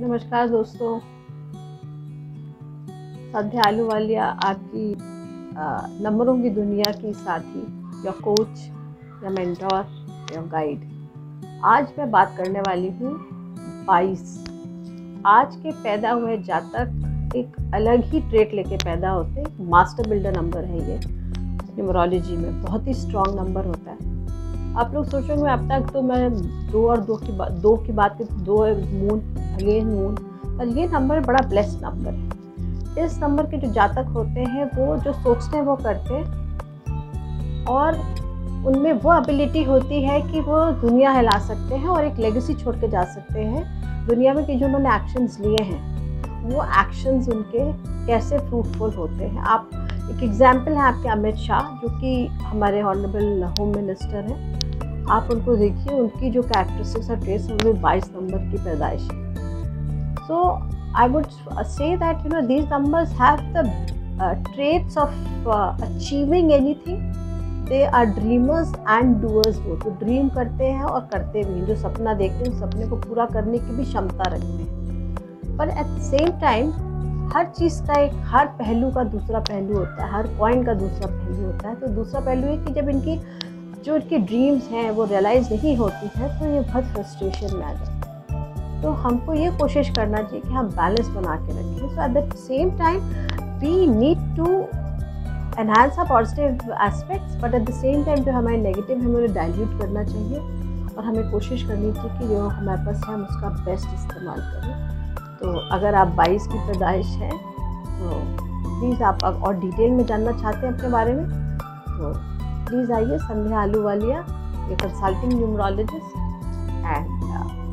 नमस्कार दोस्तों। संध्या आलूवालिया आपकी नंबरों की दुनिया की साथी या कोच या मेंटोर या गाइड आज मैं बात करने वाली हूँ बाईस। आज के पैदा हुए जातक एक अलग ही ट्रेट लेके पैदा होते हैं। मास्टर बिल्डर नंबर है ये। न्यूमरोलॉजी में बहुत ही स्ट्रॉन्ग नंबर होता है। आप लोग सोचेंगे, अब तक तो मैं दो और दो की बात दो की बात दो मून अगेन मून पर ये नंबर बड़ा ब्लेस्ड नंबर है। इस नंबर के जो जातक होते हैं, वो जो सोचते हैं, वो करते हैं। और उनमें वो एबिलिटी होती है कि वो दुनिया हिला सकते हैं और एक लेगेसी छोड़ के जा सकते हैं। दुनिया में कि जो उन्होंने एक्शंस लिए हैं, वो एक्शंस उनके कैसे फ्रूटफुल होते हैं। आप एक एग्ज़ाम्पल है आपके अमित शाह, जो कि हमारे ऑनरेबल होम मिनिस्टर हैं। आप उनको देखिए, उनकी जो कैरेक्टरिस्टिक्स और ट्रेस है, उनमें बाईस नंबर की पैदाइश है। So I would say that you know these numbers have the traits of achieving anything they are dreamers and doers वो तो ड्रीम करते हैं और करते भी जो सपना देखते हैं सपने को पूरा करने की भी क्षमता रखते हैं। पर एट सेम टाइम हर चीज़ का एक, हर पहलू का दूसरा पहलू होता है, हर पॉइंट का दूसरा पहलू होता है। तो दूसरा पहलू है कि जब इनकी, जो इनकी ड्रीम्स हैं, वो रियलाइज़ नहीं होती हैं तो ये बहुत फ्रस्ट्रेशन में आ जाए तो हमको ये कोशिश करना चाहिए कि हम बैलेंस बना के रखें। So at the same time we need to enhance our positive aspects but at the same time जो हमारे नेगेटिव हमें उन्हें डाइल्यूट करना चाहिए और हमें कोशिश करनी चाहिए कि जो हमारे पास है, हम उसका बेस्ट इस्तेमाल करें। तो अगर आप बाईस की पैदाइश है तो प्लीज़ आप और डिटेल में जानना चाहते हैं अपने बारे में तो प्लीज़ आइए, संध्या आलूवालिया ये consulting numerologist and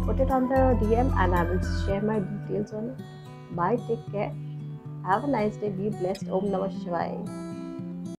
put it on the DM and I will share my details on it. Bye, take care. Have a nice day. Be blessed. Om Namah Shivaya.